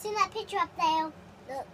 See that picture up there? Look.